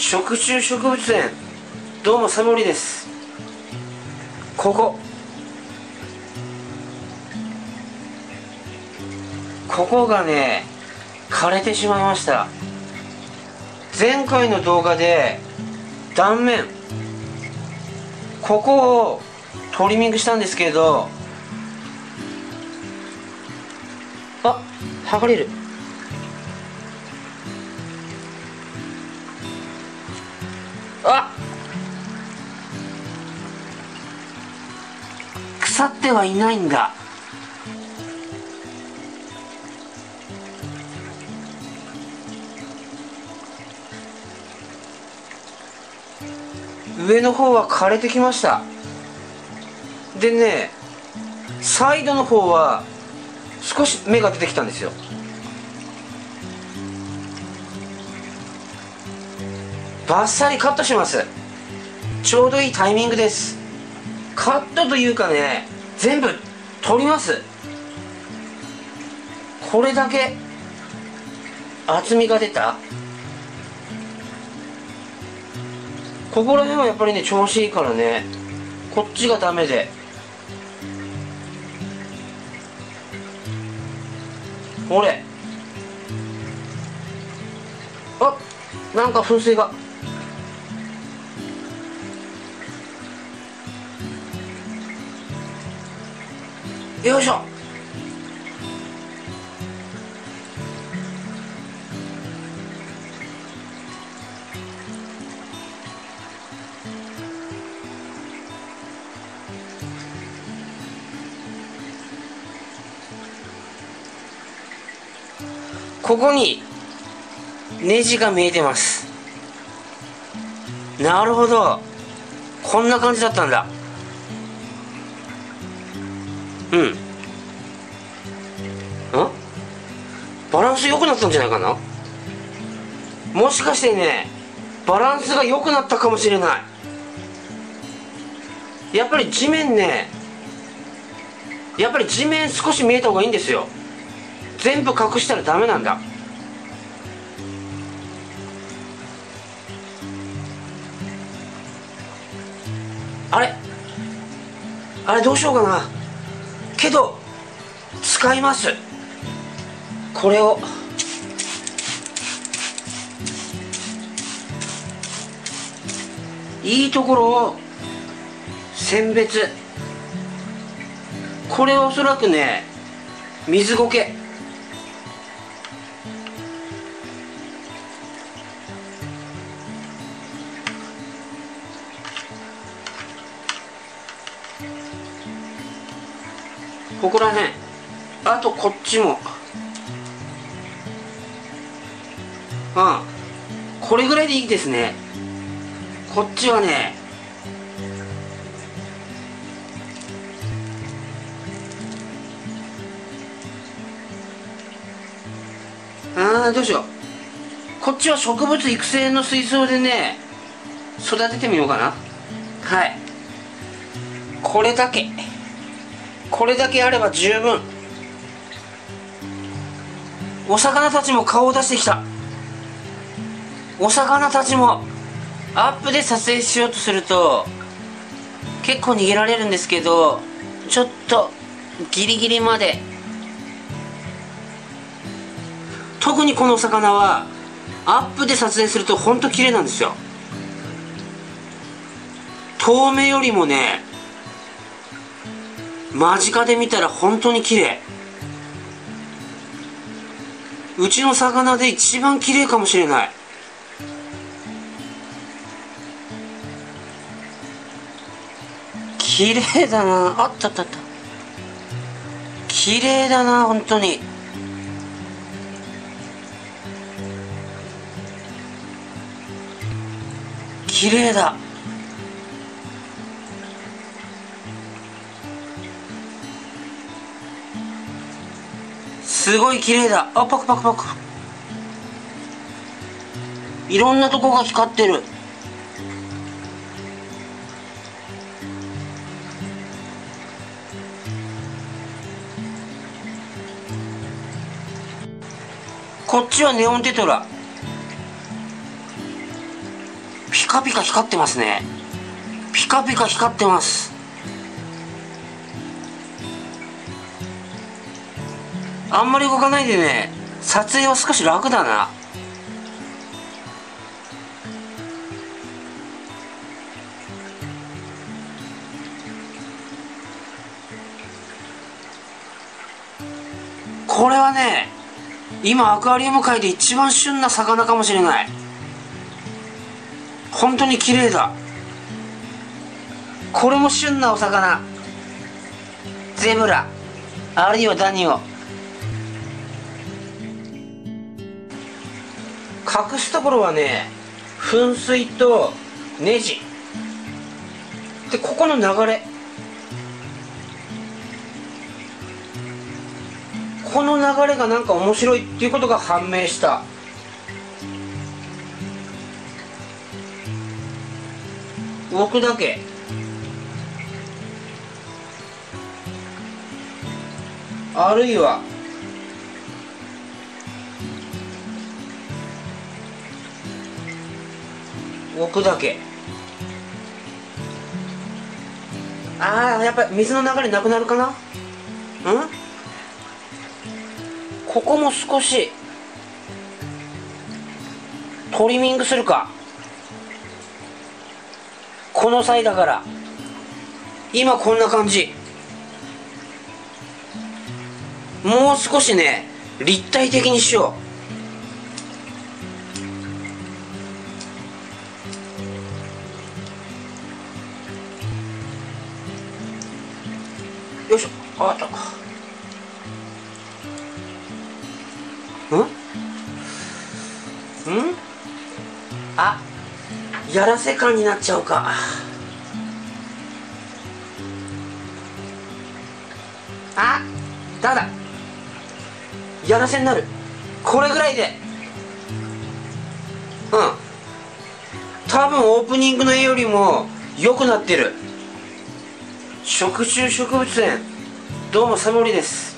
食虫植物園。どうもサボリです。ここ。ここがね枯れてしまいました。前回の動画で断面。ここをトリミングしたんですけどあ剥がれる。腐ってはいないんだ。上の方は枯れてきました。でねサイドの方は少し芽が出てきたんですよ。バッサリカットします。ちょうどいいタイミングです。カットというかね全部取ります。これだけ厚みが出た。ここら辺はやっぱりね調子いいからねこっちがダメで。ほれ。あなんか噴水が。よいしょ。ここにネジが見えてます。なるほど。こんな感じだったんだ。うん。ん？バランス良くなったんじゃないかな？もしかしてねバランスが良くなったかもしれない。やっぱり地面ねやっぱり地面少し見えた方がいいんですよ。全部隠したらダメなんだ。あれ？あれどうしようかな？けど使います。これを。いいところを選別。これおそらくね水苔ここら辺。あとこっちも。うんこれぐらいでいいですね。こっちはね。あーどうしよう。こっちは植物育成の水槽でね育ててみようかな。はい。これだけ。これだけあれば十分。お魚たちも顔を出してきた。お魚たちもアップで撮影しようとすると結構逃げられるんですけどちょっとギリギリまで。特にこのお魚はアップで撮影するとほんと綺麗なんですよ。遠目よりもね間近で見たら本当に綺麗。うちの魚で一番綺麗かもしれない。綺麗だな。あったったった。綺麗だな本当に。綺麗だ。すごい綺麗だ。あパクパクパク。いろんなとこが光ってる。こっちはネオンテトラ。ピカピカ光ってますね。ピカピカ光ってます。あんまり動かないでね。撮影は少し楽だな。これはね今アクアリウム界で一番旬な魚かもしれない。本当に綺麗だ。これも旬なお魚。ゼブラ。あるいはダニオ。隠すところはね噴水とネジ。でここの流れ。この流れがなんか面白いっていうことが判明した。僕だけ。あるいは僕だけああやっぱり水の流れなくなるかな？うん？ここも少しトリミングするか。この際だから。今こんな感じ。もう少しね立体的にしよう。よいしょ。あった。うん？うん？あやらせ感になっちゃうか。あだだ。やらせになる。これぐらいで。うん。多分オープニングの絵よりも良くなってる。食虫植物園どうもサモリです。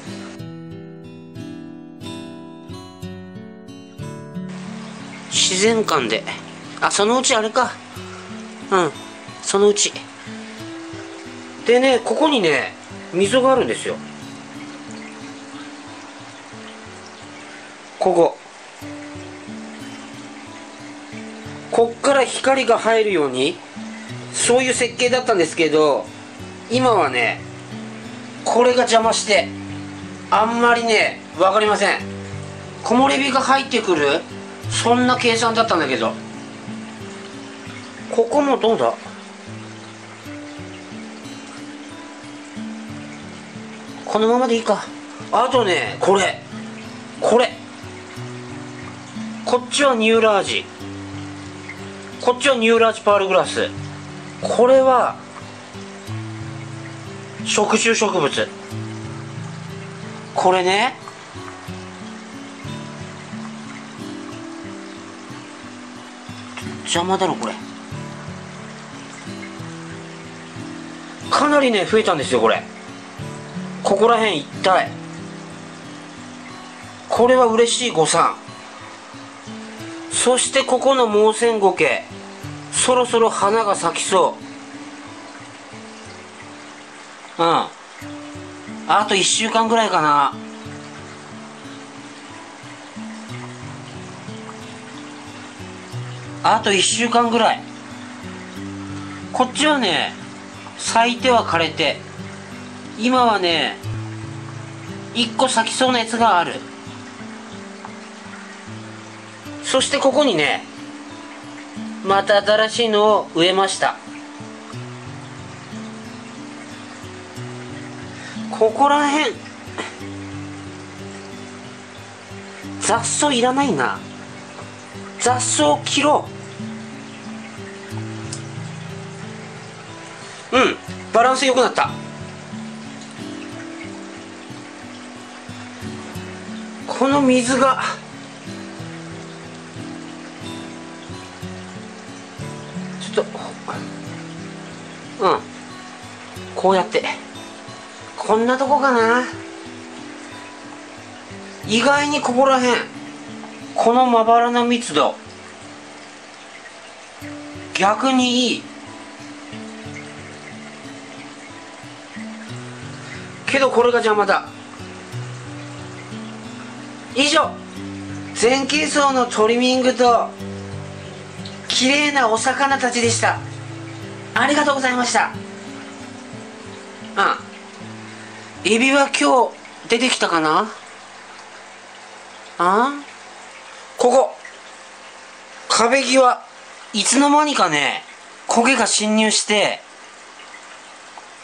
自然観で。あそのうちあれか。うんそのうち。でねここにね溝があるんですよ。ここ。こっから光が入るようにそういう設計だったんですけど今はねこれが邪魔してあんまりね分かりません。木漏れ日が入ってくるそんな計算だったんだけど。ここもどうだ？このままでいいか。あとねこれ。これ。こっちはニューラージ。こっちはニューラージパールグラス。これは食虫植物。これね。邪魔だろこれ。かなりね増えたんですよこれ。ここら辺一帯これは嬉しい誤算。そしてここの毛線ゴケそろそろ花が咲きそう。あと1週間ぐらいかな。あと1週間ぐらい。こっちはね咲いては枯れて今はね1個咲きそうなやつがある。そしてここにねまた新しいのを植えました。ここらへん雑草いらないな。雑草切ろう。うんバランス良くなった。この水が。ちょっと。うん。こうやって。こんなとこかな。意外にここらへんこのまばらな密度逆にいい。けどこれが邪魔だ。以上全形層のトリミングと綺麗なお魚たちでした。ありがとうございました。あエビは今日出てきたかな？あ？ここ。壁際いつの間にかね焦げが侵入して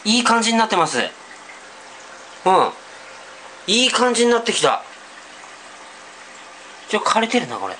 いい感じになってます。うん。いい感じになってきた。ちょ枯れてるなこれ。